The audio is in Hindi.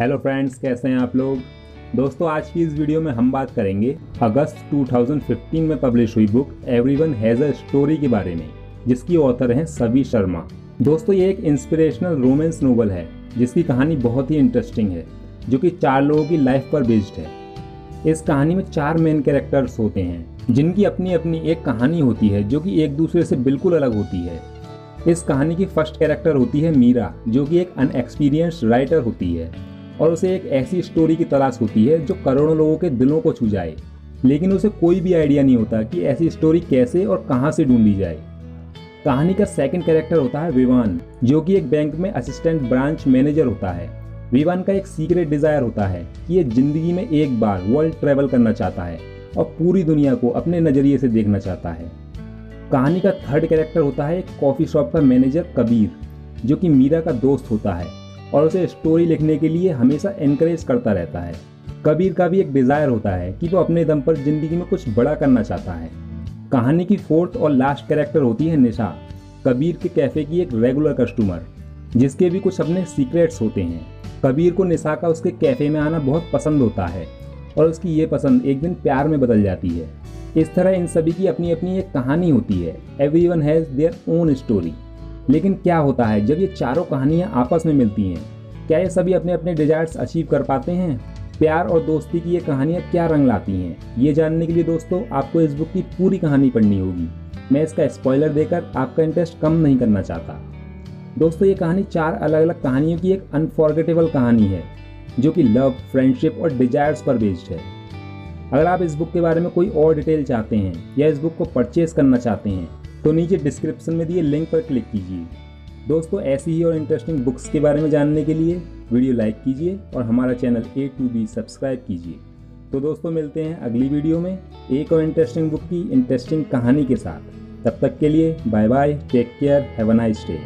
हेलो फ्रेंड्स कैसे हैं आप लोग? दोस्तों, आज की इस वीडियो में हम बात करेंगे अगस्त 2015 में पब्लिश हुई book everyone has a story के बारे में, जिसकी ऑथर हैं सभी शर्मा। दोस्तों, ये एक इंस्पिरेशनल रोमांस नोवेल है, जिसकी कहानी बहुत ही इंटरेस्टिंग है, जो कि चार लोगों की लाइफ पर बेस्ड है। इस कहानी में चार मेन कैरेक्टर्स होते हैं, जिनकी अपनी अपनी एक कहानी होती है, जो कि एक दूसरे से बिल्कुल अलग होती है। इस कहानी की फ़र्स्ट कैरेक्टर होती है मीरा, जो कि एक अनएक्सपीरियंस्ड राइटर होती है। और उसे एक ऐसी स्टोरी की तलाश होती है जो करोड़ों लोगों के दिलों को छू जाए। लेकिन उसे कोई भी आइडिया नहीं होता कि ऐसी स्टोरी कैसे और कहाँ से ढूंढी जाए। कहानी का सेकंड कैरेक्टर होता है विवान, जो कि एक बैंक में असिस्टेंट ब्रांच मैनेजर होता है। विवान का एक सीक्रेट डिज़ायर होता है कि ये ज़िंदगी में एक बार वर्ल्ड ट्रेवल करना चाहता है और पूरी दुनिया को अपने नज़रिए से देखना चाहता है। कहानी का थर्ड कैरेक्टर होता है एक कॉफ़ी शॉप का मैनेजर कबीर, जो कि मीरा का दोस्त होता है। और उसे स्टोरी लिखने के लिए हमेशा इनक्रेज करता रहता है। कबीर का भी एक डिज़ायर होता है कि वो अपने दम पर ज़िंदगी में कुछ बड़ा करना चाहता है। कहानी की फोर्थ और लास्ट कैरेक्टर होती है निशा, कबीर के कैफ़े की एक रेगुलर कस्टमर जिसके भी कुछ अपने सीक्रेट्स होते हैं। कबीर को निशा का उसके कैफ़े में आना बहुत पसंद होता है और उसकी ये पसंद एक दिन प्यार में बदल जाती है। इस तरह इन सभी की अपनी अपनी एक कहानी होती है। Everyone has their own story लेकिन क्या होता है, जब ये चारों कहानियाँ आपस में मिलती हैं, क्या ये सभी अपने अपने डिजायर्स अचीव कर पाते हैं? प्यार और दोस्ती की ये कहानियाँ क्या रंग लाती हैं? ये जानने के लिए दोस्तों, आपको इस बुक की पूरी कहानी पढ़नी होगी। मैं इसका स्पॉइलर देकर आपका इंटरेस्ट कम नहीं करना चाहता। दोस्तों, ये कहानी चार अलग अलग कहानियों की एक अनफॉर्गेटेबल कहानी है, जो कि लव फ्रेंडशिप और डिजायर्स पर बेस्ड है। अगर आप इस बुक के बारे में कोई और डिटेल चाहते हैं या इस बुक को परचेज करना चाहते हैं तो नीचे डिस्क्रिप्शन में दिए लिंक पर क्लिक कीजिए। दोस्तों, ऐसी ही और इंटरेस्टिंग बुक्स के बारे में जानने के लिए वीडियो लाइक कीजिए और हमारा channel A to B subscribe कीजिए। तो दोस्तों, मिलते हैं अगली वीडियो में एक और इंटरेस्टिंग बुक की इंटरेस्टिंग कहानी के साथ। तब तक के लिए bye bye take care have a nice day